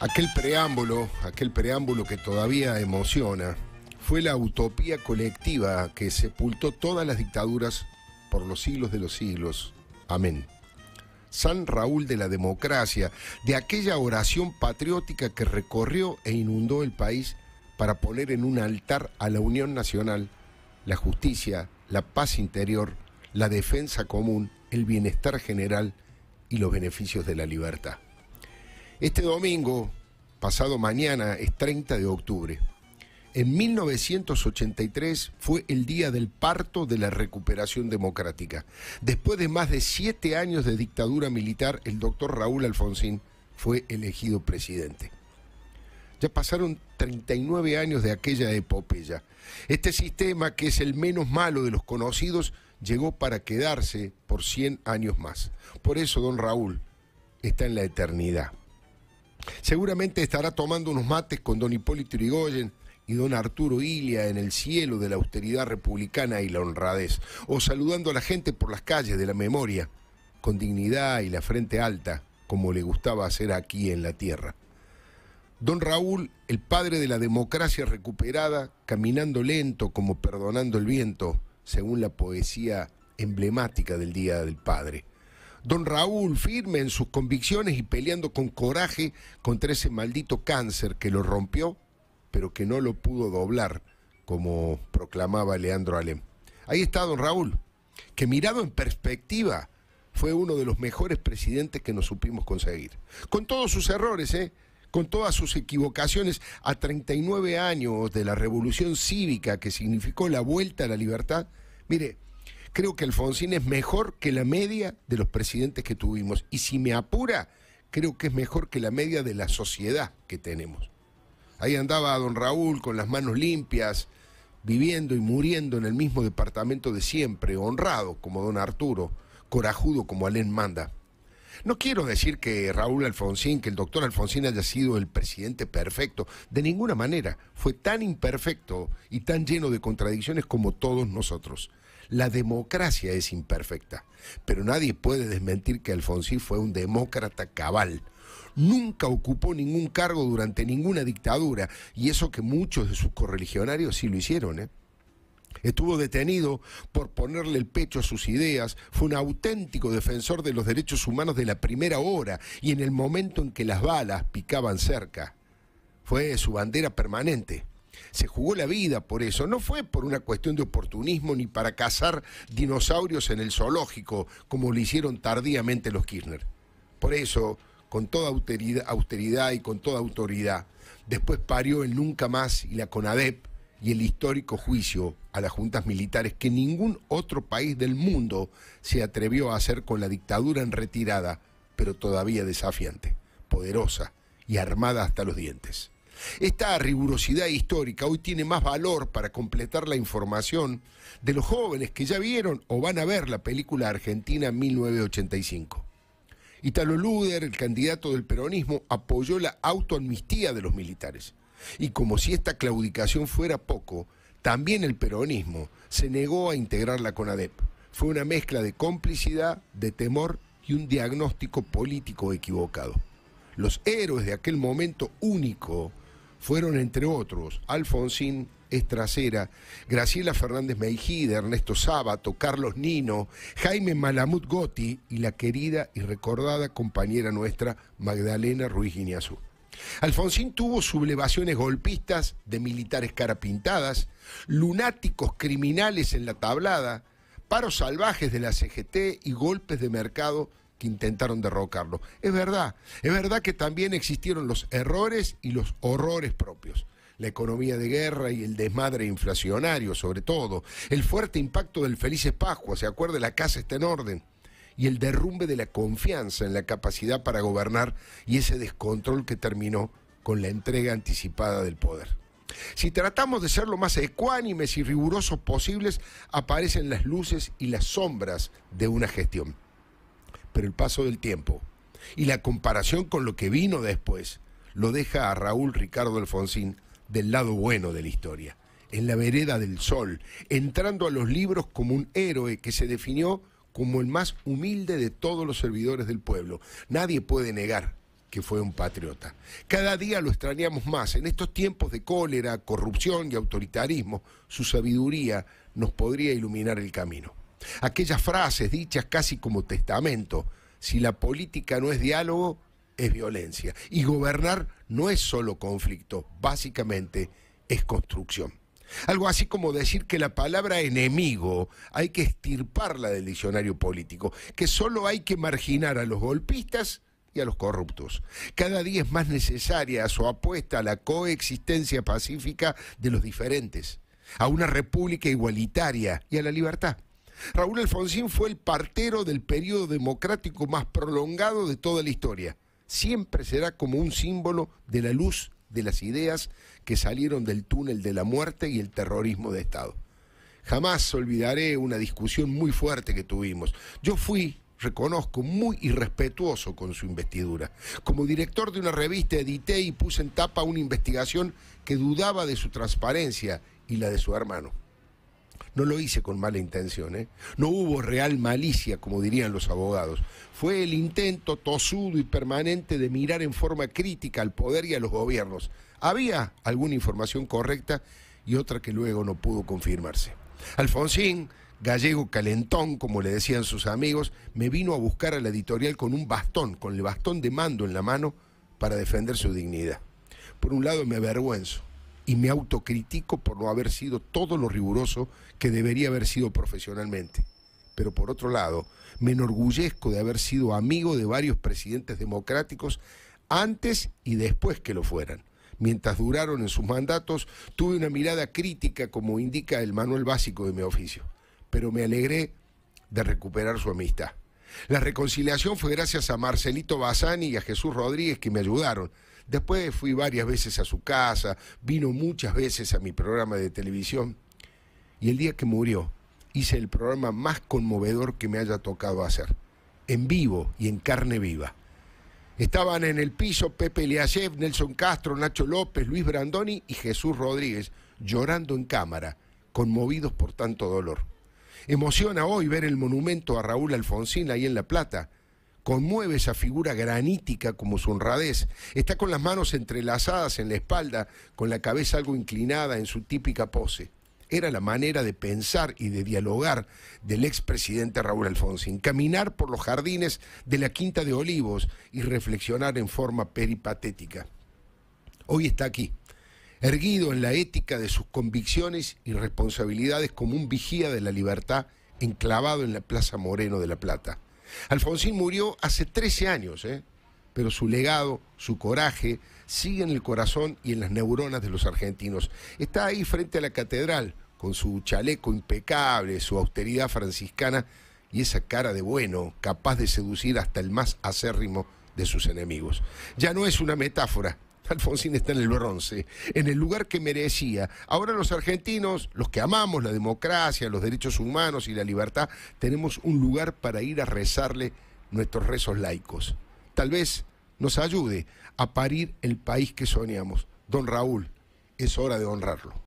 Aquel preámbulo, aquel preámbulo que todavía emociona, fue la utopía colectiva que sepultó todas las dictaduras por los siglos de los siglos. Amén. San Raúl de la democracia, de aquella oración patriótica que recorrió e inundó el país para poner en un altar a la unión nacional, la justicia, la paz interior, la defensa común, el bienestar general y los beneficios de la libertad. Este domingo, pasado mañana, es 30 de octubre. En 1983 fue el día del parto de la recuperación democrática. Después de más de siete años de dictadura militar, el doctor Raúl Alfonsín fue elegido presidente. Ya pasaron 39 años de aquella epopeya. Este sistema, que es el menos malo de los conocidos, llegó para quedarse por 100 años más. Por eso, don Raúl, está en la eternidad. Seguramente estará tomando unos mates con don Hipólito Yrigoyen y don Arturo Ilia en el cielo de la austeridad republicana y la honradez, o saludando a la gente por las calles de la memoria, con dignidad y la frente alta, como le gustaba hacer aquí en la tierra. Don Raúl, el padre de la democracia recuperada, caminando lento como perdonando el viento, según la poesía emblemática del Día del Padre. Don Raúl, firme en sus convicciones y peleando con coraje contra ese maldito cáncer que lo rompió, pero que no lo pudo doblar, como proclamaba Leandro Alem. Ahí está don Raúl, que mirado en perspectiva fue uno de los mejores presidentes que nos supimos conseguir. Con todos sus errores, ¿eh? con todas sus equivocaciones, a 39 años de la revolución cívica que significó la vuelta a la libertad, mire, creo que Alfonsín es mejor que la media de los presidentes que tuvimos. Y si me apura, creo que es mejor que la media de la sociedad que tenemos. Ahí andaba don Raúl con las manos limpias, viviendo y muriendo en el mismo departamento de siempre, honrado como don Arturo, corajudo como Alén manda. No quiero decir que Raúl Alfonsín, que el doctor Alfonsín haya sido el presidente perfecto, de ninguna manera. Fue tan imperfecto y tan lleno de contradicciones como todos nosotros. La democracia es imperfecta, pero nadie puede desmentir que Alfonsín fue un demócrata cabal. Nunca ocupó ningún cargo durante ninguna dictadura, y eso que muchos de sus correligionarios sí lo hicieron. ¿eh? Estuvo detenido por ponerle el pecho a sus ideas, fue un auténtico defensor de los derechos humanos de la primera hora y en el momento en que las balas picaban cerca. Fue su bandera permanente se jugó la vida por eso. No fue por una cuestión de oportunismo ni para cazar dinosaurios en el zoológico, como lo hicieron tardíamente los Kirchner. Por eso, con toda austeridad, y con toda autoridad, después parió el nunca más y la CONADEP y el histórico juicio a las juntas militares que ningún otro país del mundo se atrevió a hacer con la dictadura en retirada, pero todavía desafiante, poderosa y armada hasta los dientes. Esta rigurosidad histórica hoy tiene más valor para completar la información de los jóvenes que ya vieron o van a ver la película Argentina 1985. Italo Luder, el candidato del peronismo, apoyó la autoamnistía de los militares. Y como si esta claudicación fuera poco, también el peronismo se negó a integrarla con ADEP. Fue una mezcla de complicidad, de temor y un diagnóstico político equivocado. Los héroes de aquel momento único fueron, entre otros, Alfonsín Estracera, Graciela Fernández Meijida, Ernesto Sábato, Carlos Nino, Jaime Malamut Gotti y la querida y recordada compañera nuestra Magdalena Ruiz Guiñazú. Alfonsín tuvo sublevaciones golpistas de militares carapintadas, lunáticos criminales en la tablada, paros salvajes de la CGT y golpes de mercado que intentaron derrocarlo. Es verdad, es verdad que también existieron los errores y los horrores propios. La economía de guerra y el desmadre inflacionario, sobre todo. El fuerte impacto del Felices Pascua, ¿se acuerda? La casa está en orden. Y el derrumbe de la confianza en la capacidad para gobernar y ese descontrol que terminó con la entrega anticipada del poder. Si tratamos de ser lo más ecuánimes y rigurosos posibles, aparecen las luces y las sombras de una gestión pero el paso del tiempo y la comparación con lo que vino después lo deja a Raúl Ricardo Alfonsín del lado bueno de la historia, en la vereda del sol, entrando a los libros como un héroe que se definió como el más humilde de todos los servidores del pueblo. Nadie puede negar que fue un patriota. Cada día lo extrañamos más. En estos tiempos de cólera, corrupción y autoritarismo, su sabiduría nos podría iluminar el camino. Aquellas frases dichas casi como testamento, si la política no es diálogo, es violencia. Y gobernar no es solo conflicto, básicamente es construcción. Algo así como decir que la palabra enemigo hay que estirparla del diccionario político, que solo hay que marginar a los golpistas y a los corruptos. Cada día es más necesaria su apuesta a la coexistencia pacífica de los diferentes, a una república igualitaria y a la libertad. Raúl Alfonsín fue el partero del periodo democrático más prolongado de toda la historia. Siempre será como un símbolo de la luz de las ideas que salieron del túnel de la muerte y el terrorismo de Estado. Jamás olvidaré una discusión muy fuerte que tuvimos. Yo fui, reconozco, muy irrespetuoso con su investidura. Como director de una revista edité y puse en tapa una investigación que dudaba de su transparencia y la de su hermano. No lo hice con mala intención, ¿eh? no hubo real malicia, como dirían los abogados. Fue el intento tosudo y permanente de mirar en forma crítica al poder y a los gobiernos. Había alguna información correcta y otra que luego no pudo confirmarse. Alfonsín, gallego calentón, como le decían sus amigos, me vino a buscar a la editorial con un bastón, con el bastón de mando en la mano, para defender su dignidad. Por un lado me avergüenzo y me autocritico por no haber sido todo lo riguroso que debería haber sido profesionalmente. Pero por otro lado, me enorgullezco de haber sido amigo de varios presidentes democráticos antes y después que lo fueran. Mientras duraron en sus mandatos, tuve una mirada crítica como indica el manual básico de mi oficio, pero me alegré de recuperar su amistad. La reconciliación fue gracias a Marcelito Bazani y a Jesús Rodríguez que me ayudaron, Después fui varias veces a su casa, vino muchas veces a mi programa de televisión. Y el día que murió, hice el programa más conmovedor que me haya tocado hacer, en vivo y en carne viva. Estaban en el piso Pepe Eliashev, Nelson Castro, Nacho López, Luis Brandoni y Jesús Rodríguez, llorando en cámara, conmovidos por tanto dolor. Emociona hoy ver el monumento a Raúl Alfonsín ahí en La Plata, conmueve esa figura granítica como su honradez. Está con las manos entrelazadas en la espalda, con la cabeza algo inclinada en su típica pose. Era la manera de pensar y de dialogar del expresidente Raúl Alfonsín, caminar por los jardines de la Quinta de Olivos y reflexionar en forma peripatética. Hoy está aquí, erguido en la ética de sus convicciones y responsabilidades como un vigía de la libertad enclavado en la Plaza Moreno de La Plata. Alfonsín murió hace 13 años, ¿eh? pero su legado, su coraje, sigue en el corazón y en las neuronas de los argentinos. Está ahí frente a la catedral, con su chaleco impecable, su austeridad franciscana y esa cara de bueno, capaz de seducir hasta el más acérrimo de sus enemigos. Ya no es una metáfora, Alfonsín está en el bronce, en el lugar que merecía. Ahora los argentinos, los que amamos la democracia, los derechos humanos y la libertad, tenemos un lugar para ir a rezarle nuestros rezos laicos. Tal vez nos ayude a parir el país que soñamos. Don Raúl, es hora de honrarlo.